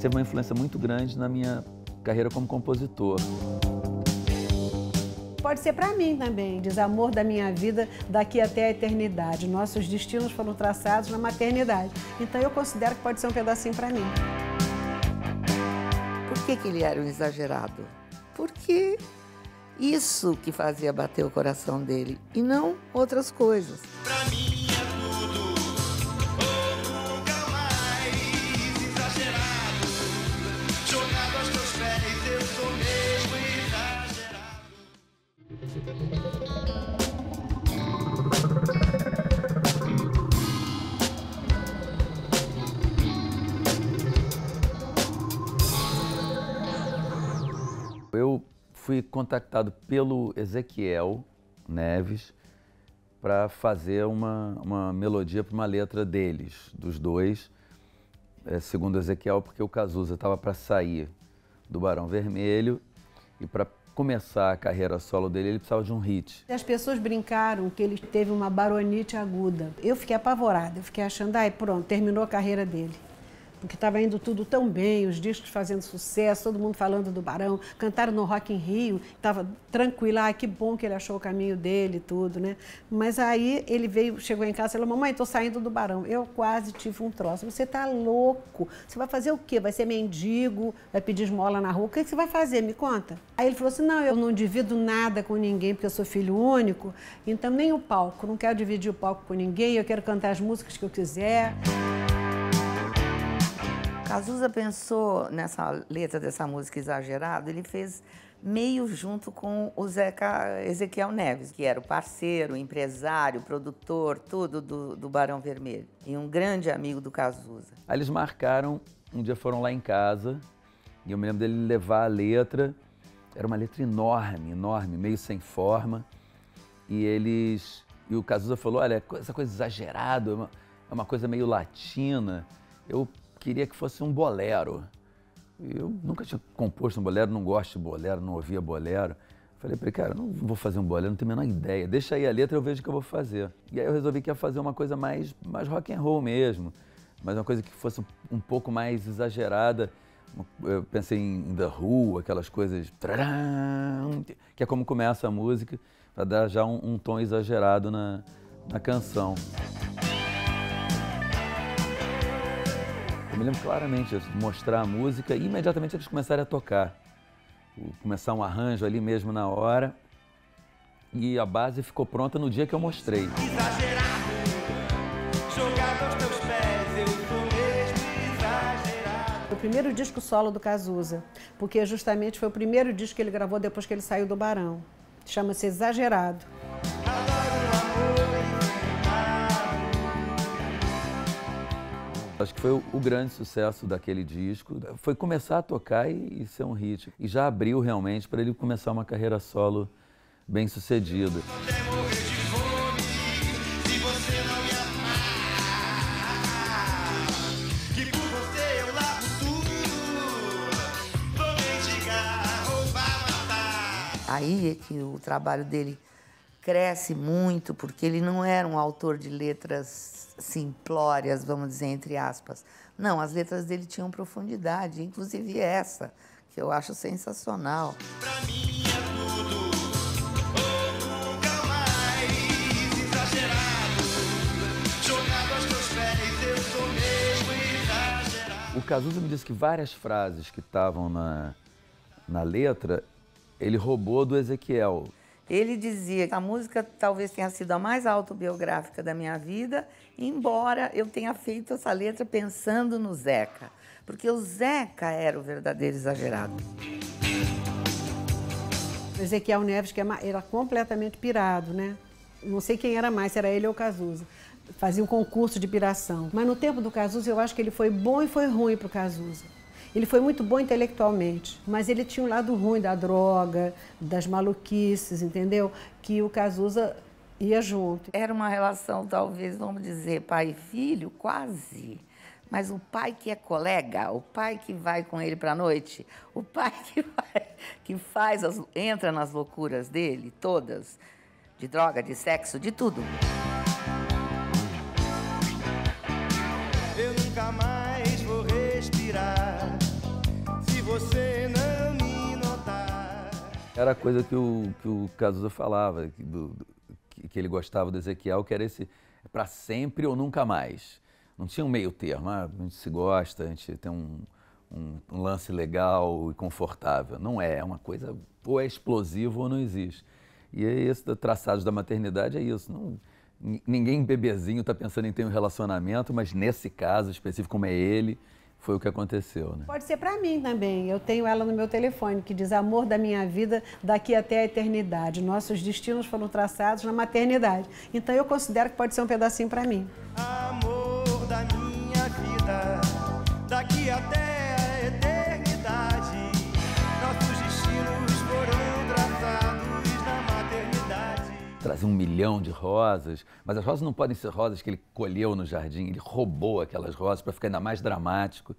teve uma influência muito grande na minha carreira como compositor. Pode ser para mim também, desamor da minha vida daqui até a eternidade. Nossos destinos foram traçados na maternidade. Então eu considero que pode ser um pedacinho para mim. Por que, que ele era um exagerado? Porque isso que fazia bater o coração dele e não outras coisas. Pra mim fui contactado pelo Ezequiel Neves para fazer uma, uma melodia para uma letra deles, dos dois, é, segundo Ezequiel, porque o Cazuza estava para sair do Barão Vermelho e para começar a carreira solo dele, ele precisava de um hit. As pessoas brincaram que ele teve uma baronite aguda. Eu fiquei apavorada, eu fiquei achando, ai, pronto, terminou a carreira dele porque estava indo tudo tão bem, os discos fazendo sucesso, todo mundo falando do Barão, cantaram no Rock in Rio, estava tranquilo, ah, que bom que ele achou o caminho dele e tudo, né? Mas aí ele veio, chegou em casa e falou, mamãe, estou saindo do Barão. Eu quase tive um troço, você está louco, você vai fazer o quê? Vai ser mendigo, vai pedir esmola na rua, o que você vai fazer? Me conta. Aí ele falou assim, não, eu não divido nada com ninguém, porque eu sou filho único, então nem o palco, não quero dividir o palco com ninguém, eu quero cantar as músicas que eu quiser. Cazuza pensou nessa letra dessa música exagerada, ele fez meio junto com o Zeca Ezequiel Neves, que era o parceiro, empresário, produtor, tudo do, do Barão Vermelho. E um grande amigo do Cazuza. Aí eles marcaram, um dia foram lá em casa, e eu me lembro dele levar a letra. Era uma letra enorme, enorme, meio sem forma. E eles. E o Cazuza falou: olha, essa coisa exagerada, é uma, é uma coisa meio latina. Eu queria que fosse um bolero. Eu nunca tinha composto um bolero, não gosto de bolero, não ouvia bolero. Falei para ele, cara, não vou fazer um bolero, não tenho a menor ideia. Deixa aí a letra, eu vejo o que eu vou fazer. E aí eu resolvi que ia fazer uma coisa mais, mais rock and roll mesmo, mas uma coisa que fosse um pouco mais exagerada. Eu pensei em The Who, aquelas coisas, que é como começa a música, para dar já um, um tom exagerado na, na canção. Me lembro claramente de mostrar a música e imediatamente eles começaram a tocar. Começar um arranjo ali mesmo na hora. E a base ficou pronta no dia que eu mostrei. Exagerado, jogado aos teus pés, eu sou mesmo exagerado. O primeiro disco solo do Cazuza, porque justamente foi o primeiro disco que ele gravou depois que ele saiu do Barão. Chama-se Exagerado. Acho que foi o, grande sucesso daquele disco. Foi começar a tocar e, e ser um hit. E já abriu realmente para ele começar uma carreira solo bem sucedida. Aí é que o trabalho dele cresce muito, porque ele não era um autor de letras simplórias, vamos dizer, entre aspas. Não, as letras dele tinham profundidade, inclusive essa, que eu acho sensacional. Pra mim é tudo. O Cazuza me disse que várias frases que estavam na, na letra ele roubou do Ezequiel. Ele dizia que a música talvez tenha sido a mais autobiográfica da minha vida, embora eu tenha feito essa letra pensando no Zeca, porque o Zeca era o verdadeiro exagerado. Ezequiel Neves, que é era completamente pirado, né? Não sei quem era mais, se era ele ou o Cazuza. Fazia um concurso de piração. Mas no tempo do Cazuza, eu acho que ele foi bom e foi ruim para o Cazuza. Ele foi muito bom intelectualmente, mas ele tinha um lado ruim da droga, das maluquices, entendeu? Que o Cazuza ia junto. Era uma relação, talvez, vamos dizer, pai e filho, quase. Mas o pai que é colega, o pai que vai com ele para a noite, o pai que, vai, que faz as, entra nas loucuras dele, todas, de droga, de sexo, de tudo. Era a coisa que o, que o Cazuza falava, que, do, que, ele gostava do Ezequiel, que era esse para sempre ou nunca mais. Não tinha um meio termo, ah, a gente se gosta, a gente tem um, um, um, lance legal e confortável. Não é, é uma coisa ou é explosivo ou não existe. E esse traçados da maternidade é isso. Não, ninguém bebezinho está pensando em ter um relacionamento, mas nesse caso específico, como é ele, foi o que aconteceu. Né? Pode ser para mim também. Eu tenho ela no meu telefone, que diz amor da minha vida daqui até a eternidade. Nossos destinos foram traçados na maternidade. Então eu considero que pode ser um pedacinho para mim. Amor da minha vida daqui até trazer um milhão de rosas, mas as rosas não podem ser rosas que ele colheu no jardim, ele roubou aquelas rosas para ficar ainda mais dramático.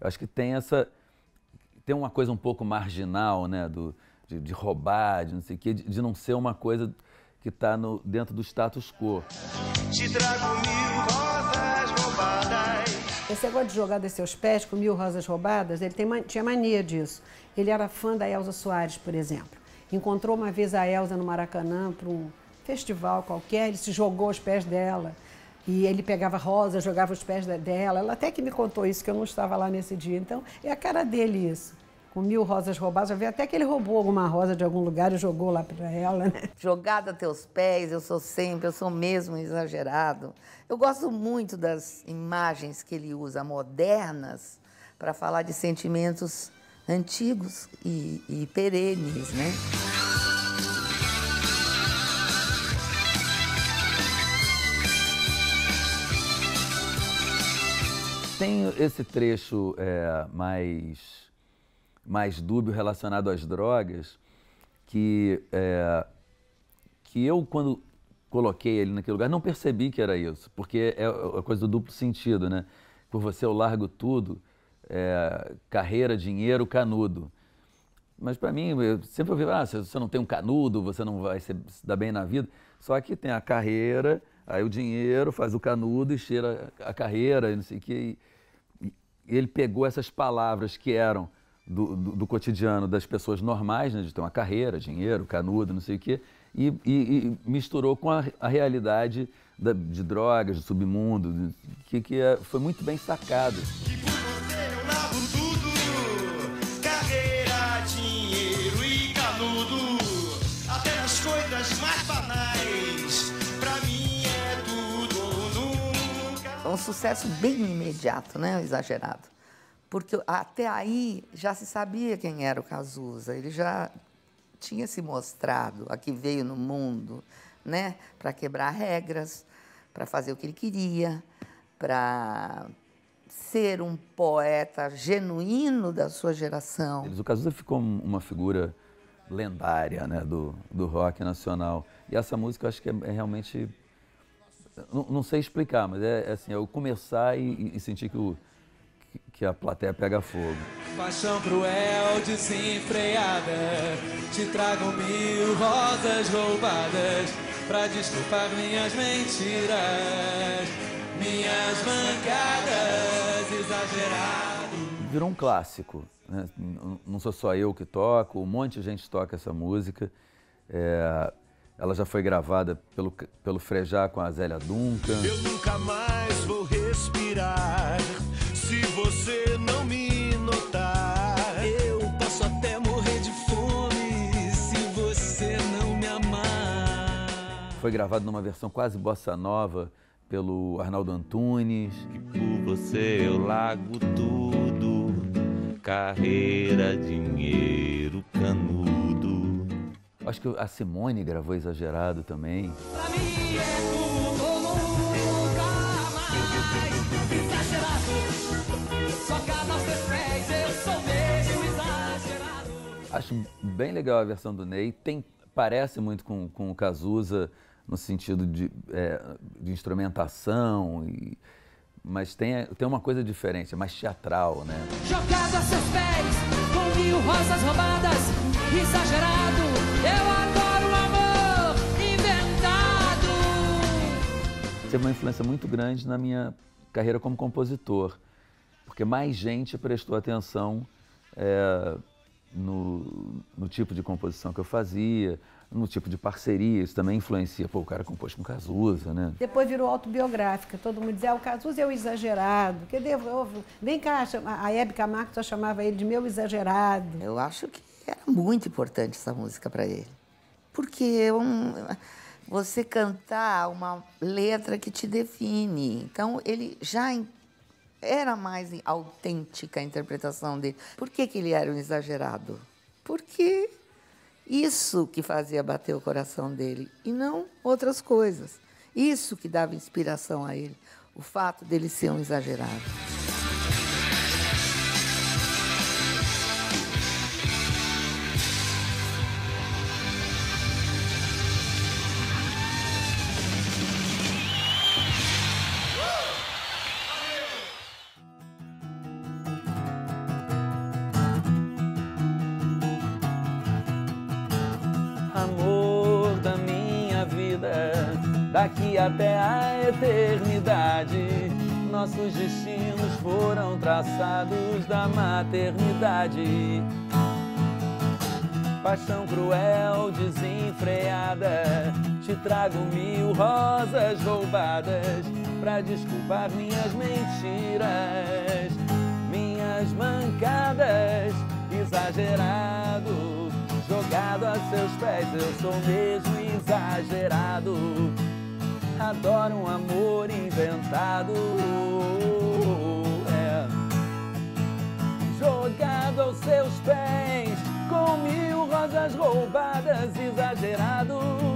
Eu acho que tem essa tem uma coisa um pouco marginal, né, do, de, de roubar, de não sei o quê, de, de não ser uma coisa que está dentro do status quo. Te trago mil rosas roubadas. Esse negócio de jogar dos seus pés com mil rosas roubadas, ele tem, tinha mania disso. Ele era fã da Elza Soares, por exemplo. Encontrou uma vez a Elza no Maracanã para um festival qualquer, ele se jogou aos pés dela. E ele pegava rosa, jogava os pés dela. Ela até que me contou isso, que eu não estava lá nesse dia. Então, é a cara dele isso. Com mil rosas roubadas, já vi até que ele roubou alguma rosa de algum lugar e jogou lá para ela, né? Jogada a teus pés, eu sou sempre, eu sou mesmo exagerado. Eu gosto muito das imagens que ele usa, modernas, para falar de sentimentos antigos e, e perenes, né? Tem esse trecho é, mais, mais dúbio relacionado às drogas, que, é, que eu, quando coloquei ele naquele lugar, não percebi que era isso, porque é a coisa do duplo sentido, né? Por você eu largo tudo, é, carreira, dinheiro, canudo. Mas para mim, eu sempre ouvi, ah, se você não tem um canudo, você não vai se, dar bem na vida. Só que tem a carreira, aí o dinheiro faz o canudo e cheira a carreira, e não sei o quê. Ele pegou essas palavras que eram do, do, do, cotidiano das pessoas normais, né, de ter uma carreira, dinheiro, canudo, não sei o quê, e, e, e misturou com a, a realidade da, de drogas, do submundo, que, que é, foi muito bem sacado. Um sucesso bem imediato, né? Exagerado. Porque até aí já se sabia quem era o Cazuza, ele já tinha se mostrado, aqui veio no mundo, né? Para quebrar regras, para fazer o que ele queria, para ser um poeta genuíno da sua geração. O Cazuza ficou uma figura lendária né, do, do rock nacional. E essa música eu acho que é, é realmente não, não, sei explicar, mas é, é assim, é eu começar e, e sentir que, o, que, que, a plateia pega fogo. Paixão cruel, desenfreada, te trago mil rosas roubadas pra desculpar minhas mentiras, minhas mancadas exageradas. Virou um clássico, né? não sou só eu que toco, um monte de gente toca essa música. É, ela já foi gravada pelo, pelo Frejá com a Zélia Duncan. Eu nunca mais vou respirar se você não me notar. Eu posso até morrer de fome se você não me amar. Foi gravado numa versão quase bossa nova pelo Arnaldo Antunes. Que por você eu lago tudo, carreira, dinheiro. Acho que a Simone gravou exagerado também. Pra mim é tudo nunca mais exagerado. Só cada seus pés eu sou mesmo exagerado. Acho bem legal a versão do Ney. Tem, parece muito com, com o Cazuza no sentido de, é, de instrumentação e mas tem, tem uma coisa diferente, é mais teatral, né? Jogado a seus pés, com mil rosas roubadas, exagerado, eu adoro o amor inventado. Teve uma influência muito grande na minha carreira como compositor, porque mais gente prestou atenção é, no, no tipo de composição que eu fazia, no tipo de parceria, isso também influencia. Pô, o cara compôs com Cazuza, né? Depois virou autobiográfica. Todo mundo dizia, ah, o Cazuza é o exagerado. Que devolvo? Vem cá, a Hebe Camargo só chamava ele de meu exagerado. Eu acho que era muito importante essa música para ele. Porque um, você cantar uma letra que te define. Então, ele já era mais autêntica a interpretação dele. Por que, que ele era um exagerado? Porque isso que fazia bater o coração dele e não outras coisas. Isso que dava inspiração a ele, o fato dele ser um exagerado. Daqui até a eternidade. Nossos destinos foram traçados da maternidade. Paixão cruel, desenfreada. Te trago mil rosas roubadas pra desculpar minhas mentiras, minhas mancadas. Exagerado, jogado a seus pés, eu sou mesmo exagerado adora um amor inventado. É. Jogado aos seus pés, com mil rosas roubadas, exagerado.